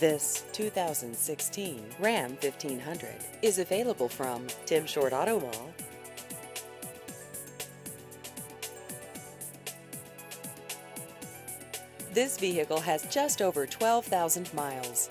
This 2016 Ram 1500 is available from Tim Short Auto Mall. This vehicle has just over 12,000 miles.